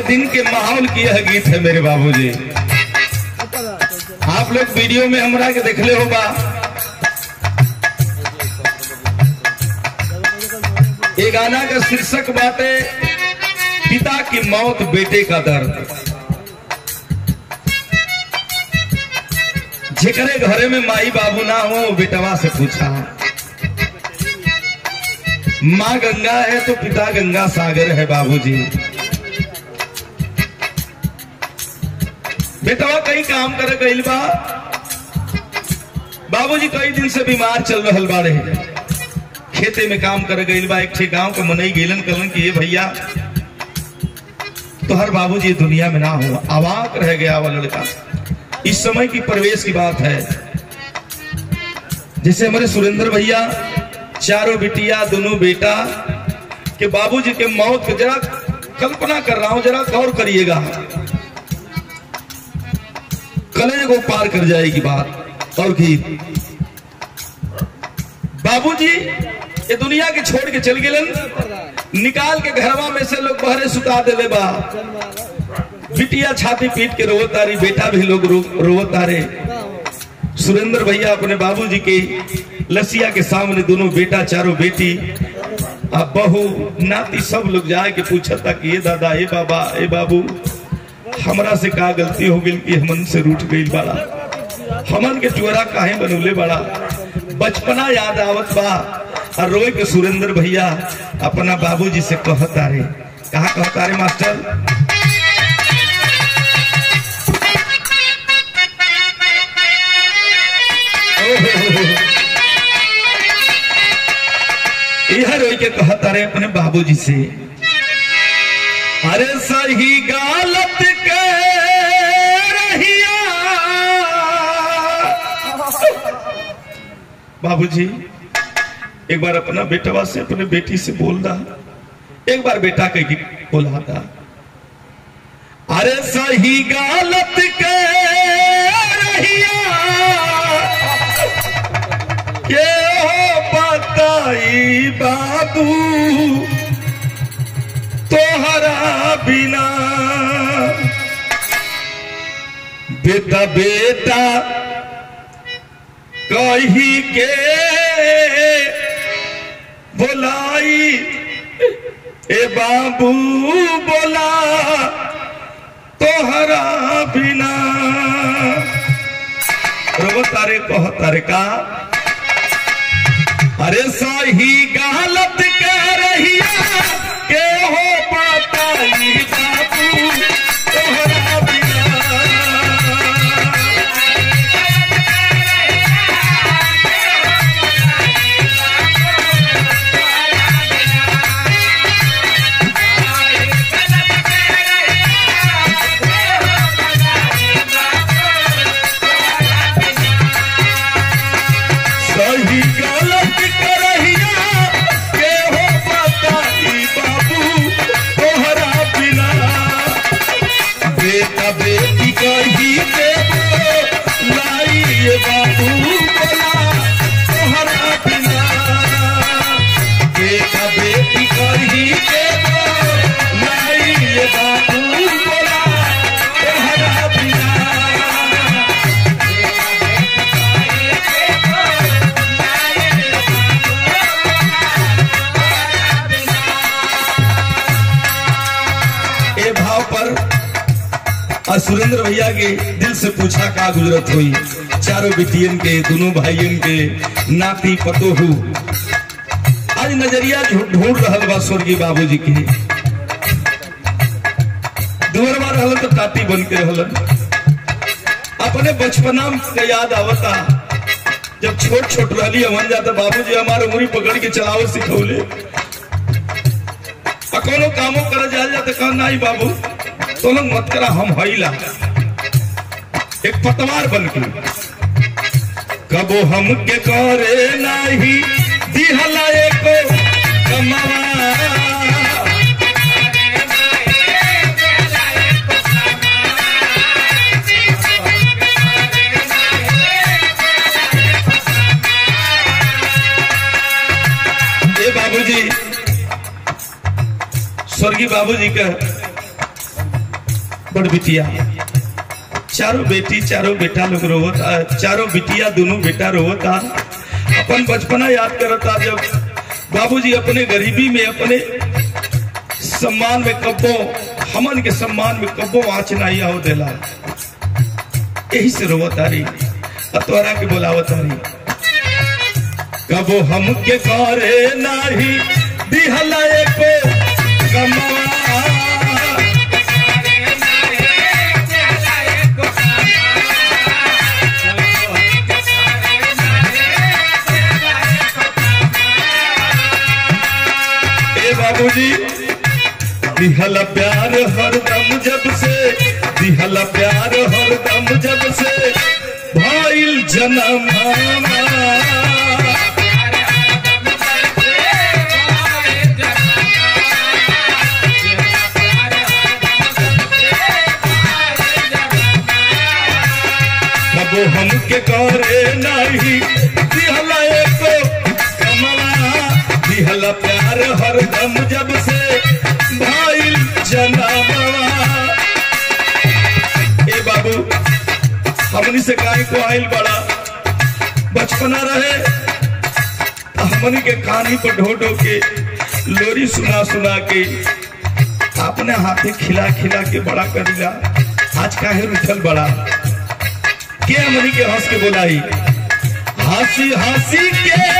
के दिन के माहौल की यह गीत है मेरे बाबूजी। आप लोग वीडियो में हमरा के देखले हो बा। ये गाना का शीर्षक बात है पिता की मौत, बेटे का दर्द। जेकरे घरे में माई बाबू ना हो बेटवा से पूछा। माँ गंगा है तो पिता गंगा सागर है बाबूजी। बेटवा कहीं काम करे गईल बा बाबूजी कई दिन से बीमार चल रहल बाड़े। खेते में काम करे गईल बा एक गाँव के मनई गेलन कलन कि ये भैया तो हर बाबूजी दुनिया में ना हो, अवाक रह गया वो लड़का। इस समय की प्रवेश की बात है। जैसे हमारे सुरेंद्र भैया, चारों बिटिया, दोनों बेटा, के बाबूजी के मौत जरा कल्पना कर रहा हूँ, जरा गौर करिएगा। कलेजे को पार कर जाएगी बात। और की बाबूजी ये दुनिया के छोड़ के चल गए निकाल के घरवा में से लोग बहरे सुता देले बा। बिटिया छाती पीट के रोवत तारी बेटा भी लोग रो, रोवत तारे सुरेंद्र भैया अपने बाबूजी के लसिया के सामने दोनों बेटा चारों बेटी अब बहू नाती सब लोग जाए के पूछता कि ये दादा ये बाबा ये बाबू हमरा से का गलती हो गई कि हमन से रूठ गई बड़ा। हमन के चोरा काहे बनौले बड़ा। बचपना याद आवत बा। और रोए के सुरेंद्र भैया अपना बाबूजी से कहता रे कहा कहता रे मास्टर? यह रोई के कहता रे अपने बाबूजी से। अरे सही गालत बाबूजी, एक बार अपना बेटवा से अपने बेटी से बोल रहा एक बार बेटा कह बोला था अरे सही गलत के के हो बताई बाबू, तोहरा बिना। बेटा बेटा कही के बोलाई, ए बाबू बोला, तोहरा बिना। रवो तारे कह तारे का? अरे सही गालत सुरेंद्र भैया के दिल से पूछा का गुजरत हुई। चारों बेटियन के, दोनों भाइयन के, नाती पतोहू। आज नज़रिया ढूंढ रहल बा स्वर्गीय बाबूजी के। दुअरवा रहल तो टाटी बन के रहलन। अपने बचपना के याद आवता। जब छोट छोट रहली, अमन जाता बाबूजी हमारे उंगली पकड़ के चलावत सिखौले। कोनो कामो करे जाल जाते कहा नहीं बाबू? सोलंग मत करा, हम हईला एक पतवार बन के कबो हमके करे नाही, दिहला एक बाबूजी, स्वर्गीय बाबूजी का बड़ बिटिया चारों बेटी, चारों बेटा लोग रोता चारों बिटिया दोनों बेटा रोता अपन बचपना याद करता जब बाबूजी अपने गरीबी में, अपने सम्मान में कब्बो, हमन के सम्मान में कब्बो आँच नहीं आओ देला। यही से रोवतारी अतवारा के बोलावतारी कबो हमके करे नाही दिहला एको कमवा दिहला प्यार हरदम जब से, दिहला प्यार हरदम जब से भाईल जन्म कबो हमके करे नहीं, दिहला एको कमला। दिहला प्यार हरदम जब से हमनी से गाय को आयल बड़ा। बचपना रहे हमनी के कहानी पर ढो ढो के, लोरी सुना सुना के अपने हाथी खिला खिला के बड़ा कर करीला आज काहे रुठल बड़ा। के हमनी के हंस के बोलाई? हँसी हँसी के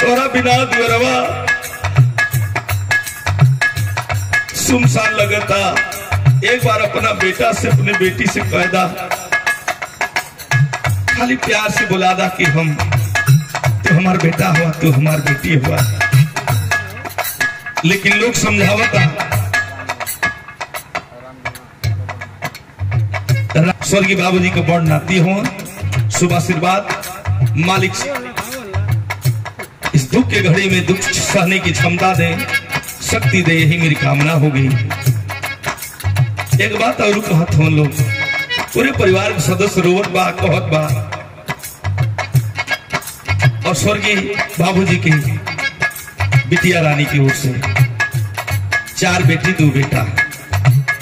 तोरा बिना। दुअरवा। सुनसान लगता एक बार अपना बेटा से अपने बेटी से कहदा खाली प्यार से बुला दा कि हम तू हमार बेटा हुआ, तू हमार बेटी हुआ। लेकिन लोग समझावता स्वर्गीय बाबूजी के बड़ नाती हो, शुभ आशीर्वाद। मालिक, इस दुख के घड़ी में दुख सहने की क्षमता दे, शक्ति दे, यही मेरी कामना होगी एक बात और कहत हो लोग पूरे परिवार के सदस्य रोवत बा, कहत बा। और स्वर्गीय बाबूजी की बिटिया रानी की ओर से चार बेटी, दो बेटा।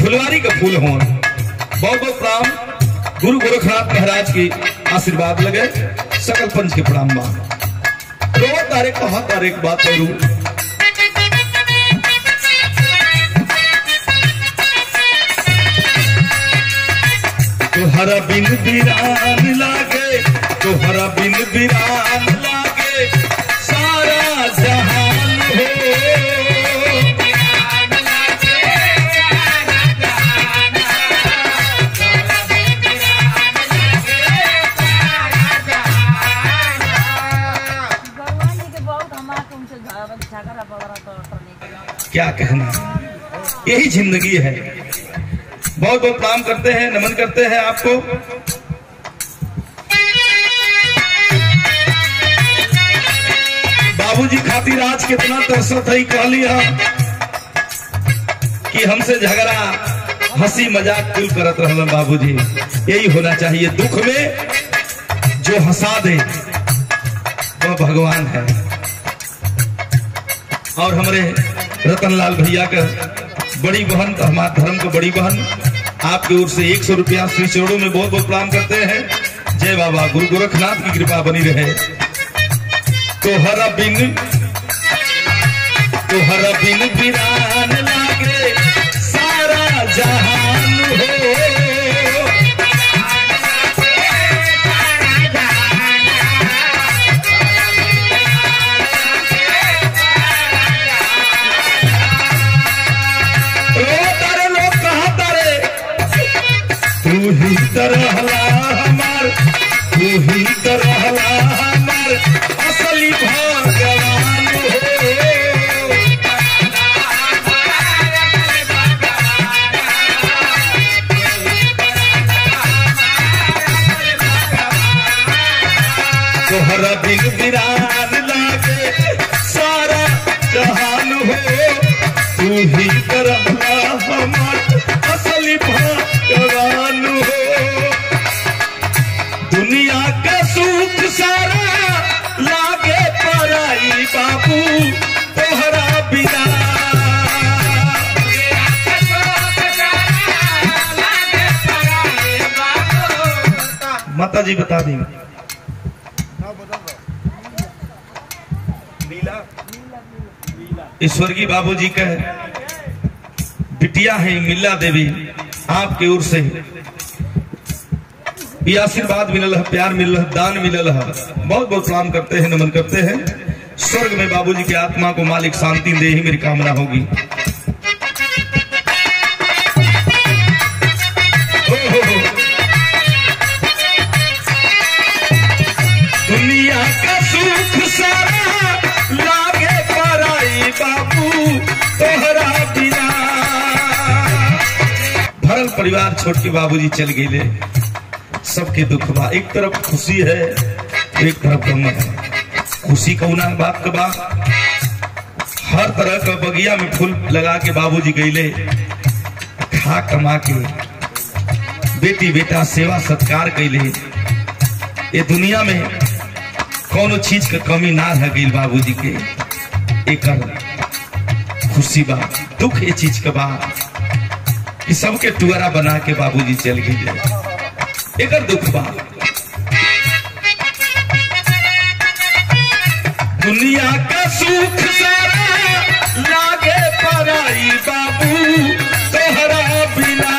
फुलवारी का फूल हो बहुत बहुत प्रणाम। गुरु गोरखनाथ महाराज की आशीर्वाद लगे। सकल पंच के प्रणाम बा। दो तारीख कहा तारीख बात करूँ। तोहरा बिन बिरान लागे तोहरा बिन बिरान लागे सारा जहान हो। क्या कहना? यही ज़िंदगी है। बहुत बहुत प्रणाम करते हैं, नमन करते हैं आपको। बाबूजी खातिर आज कितना तरसत है कह लिया कि हमसे झगड़ा, हँसी मज़ाक कुल करत रहल बाबूजी। यही होना चाहिए दुख में, जो हंसा दे, वह भगवान है। और हमारे रतनलाल भैया का बड़ी बहन, हमारे धर्म को बड़ी बहन आपकी ओर से एक सौ रुपया श्री चरणों में बहुत बहुत प्रणाम करते हैं। जय बाबा गुरु गोरखनाथ की कृपा बनी रहे। तोहरा बिन तोहरा बिन बिरान लागे, सारा जहाँ तरहला हमार तू ही तरहला हमार असली भगवान सारा जहान हो तू ही करहला हमार असली भगवान माता जी बता दी। ईश्वरगी बाबू जी का बिटिया है मिल्ला देवी आपके ओर से। ये आशीर्वाद मिलल है प्यार मिलल है दान मिलल है। बहुत बहुत प्रणाम करते हैं नमन करते हैं। स्वर्ग में बाबूजी की आत्मा को मालिक शांति दे ही मेरी कामना होगी। भरल परिवार छोड़ के बाबूजी चल गए सबके दुख बा एक तरफ़ खुशी है, एक तरफ़ गम है। खुशी कौना बाप का बाप। हर तरह का बगिया में फूल लगा के बाबूजी गईले। खा कमा के। बेटी बेटा सेवा सत्कार कैले ये दुनिया में कोनो चीज़ का कमी ना रह गई बाबूजी के एक खुशी बा, दुख ये चीज़ का बा कि सबके टुअरा बना के बाबूजी चल गए एक दुख बा। दुनिया का सुख सारा लागे पराई बाबू, तोहरा बिना